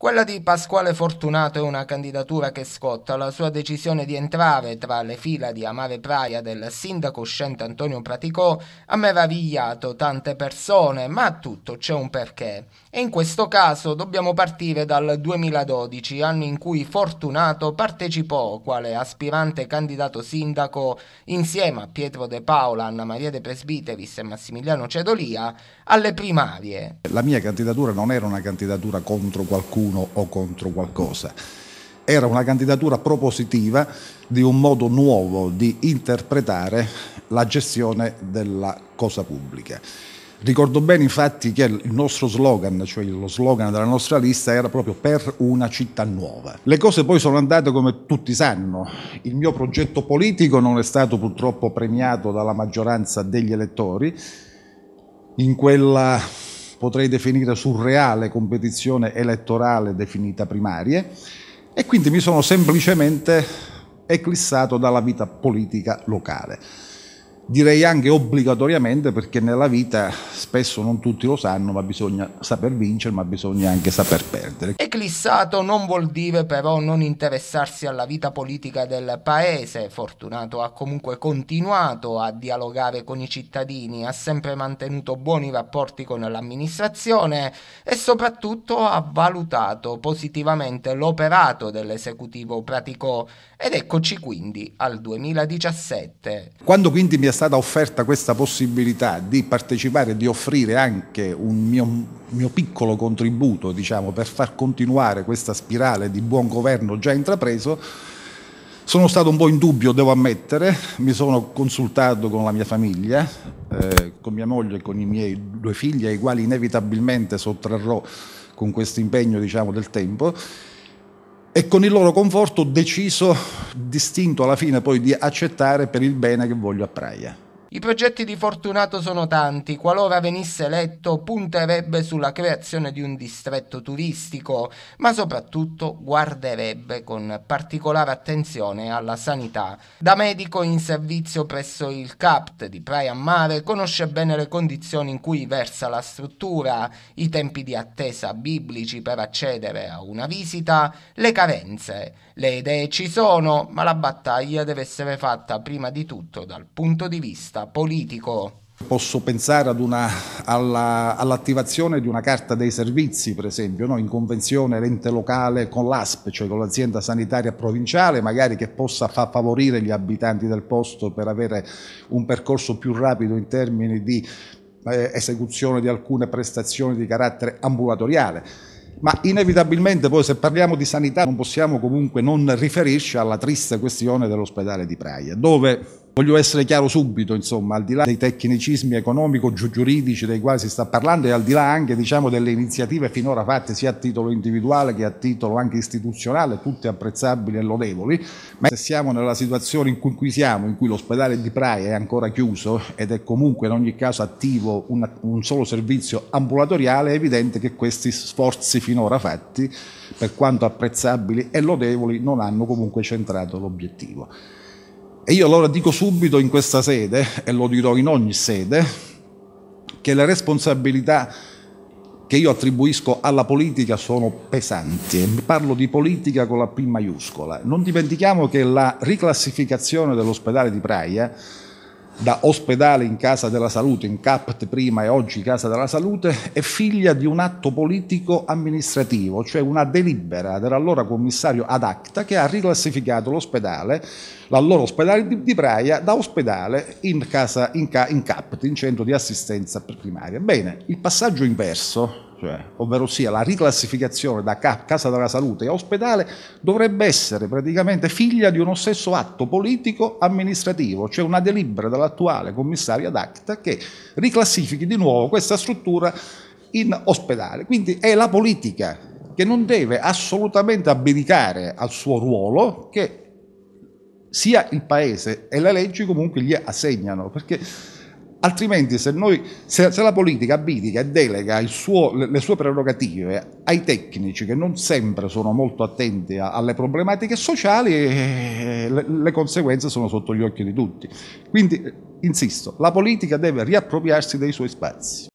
Quella di Pasquale Fortunato è una candidatura che scotta. La sua decisione di entrare tra le fila di Amare Praia del sindaco uscente Antonio Praticò ha meravigliato tante persone, ma a tutto c'è un perché. E in questo caso dobbiamo partire dal 2012, anno in cui Fortunato partecipò quale aspirante candidato sindaco insieme a Pietro De Paola, Anna Maria De Presbiteris e Massimiliano Cedolia alle primarie. La mia candidatura non era una candidatura contro qualcuno qualcuno o contro qualcosa. Era una candidatura propositiva di un modo nuovo di interpretare la gestione della cosa pubblica. Ricordo bene infatti che il nostro slogan, cioè lo slogan della nostra lista, era proprio per una città nuova. Le cose poi sono andate come tutti sanno. Il mio progetto politico non è stato purtroppo premiato dalla maggioranza degli elettori. In quella potrei definire surreale competizione elettorale definita primarie e quindi mi sono semplicemente eclissato dalla vita politica locale direi anche obbligatoriamente perché nella vita spesso non tutti lo sanno ma bisogna saper vincere ma bisogna anche saper perdere. Eclissato non vuol dire però non interessarsi alla vita politica del paese, Fortunato ha comunque continuato a dialogare con i cittadini, ha sempre mantenuto buoni rapporti con l'amministrazione e soprattutto ha valutato positivamente l'operato dell'esecutivo Pratico ed eccoci quindi al 2017. Quando quindi mi è stata offerta questa possibilità di partecipare, di offrire anche un mio, mio piccolo contributo diciamo, per far continuare questa spirale di buon governo già intrapreso, sono stato un po' in dubbio, devo ammettere, mi sono consultato con la mia famiglia, eh, con mia moglie e con i miei due figli, ai quali inevitabilmente sottrarrò con questo impegno diciamo, del tempo e con il loro conforto ho deciso, distinto alla fine poi, di accettare per il bene che voglio a Praia. I progetti di Fortunato sono tanti, qualora venisse eletto punterebbe sulla creazione di un distretto turistico, ma soprattutto guarderebbe con particolare attenzione alla sanità. Da medico in servizio presso il CAPT di Praia Mare conosce bene le condizioni in cui versa la struttura, i tempi di attesa biblici per accedere a una visita, le carenze. Le idee ci sono, ma la battaglia deve essere fatta prima di tutto dal punto di vista vista politico. Posso pensare alla, all'attivazione di una carta dei servizi, per esempio, no? in convenzione l'ente locale con l'ASP, cioè con l'azienda sanitaria provinciale, magari che possa fa favorire gli abitanti del posto per avere un percorso più rapido in termini di eh, esecuzione di alcune prestazioni di carattere ambulatoriale. Ma inevitabilmente poi se parliamo di sanità non possiamo comunque non riferirci alla triste questione dell'ospedale di Praia, dove Voglio essere chiaro subito, insomma, al di là dei tecnicismi economico-giuridici dei quali si sta parlando e al di là anche diciamo, delle iniziative finora fatte sia a titolo individuale che a titolo anche istituzionale, tutte apprezzabili e lodevoli, ma se siamo nella situazione in cui siamo, in cui l'ospedale di Praia è ancora chiuso ed è comunque in ogni caso attivo una, un solo servizio ambulatoriale, è evidente che questi sforzi finora fatti, per quanto apprezzabili e lodevoli, non hanno comunque centrato l'obiettivo. E io allora dico subito in questa sede, e lo dirò in ogni sede, che le responsabilità che io attribuisco alla politica sono pesanti parlo di politica con la P maiuscola. Non dimentichiamo che la riclassificazione dell'ospedale di Praia da ospedale in Casa della Salute, in CAPT prima e oggi Casa della Salute, è figlia di un atto politico amministrativo, cioè una delibera dell'allora commissario ad acta che ha riclassificato l'ospedale, l'allora ospedale di, Praia, da ospedale in, casa, in, in CAPT, in centro di assistenza primaria. Bene, il passaggio inverso cioè, ovvero sia la riclassificazione da casa della salute a ospedale, dovrebbe essere praticamente figlia di uno stesso atto politico amministrativo, cioè una delibera dell'attuale commissario ad acta che riclassifichi di nuovo questa struttura in ospedale. Quindi è la politica che non deve assolutamente abdicare al suo ruolo che sia il Paese e le leggi comunque gli assegnano, perché Altrimenti se, noi, se, se la politica abdica e delega suo, le, le, sue prerogative ai tecnici che non sempre sono molto attenti a, alle problematiche sociali, eh, le, le conseguenze sono sotto gli occhi di tutti. Quindi, insisto, la politica deve riappropriarsi dei suoi spazi.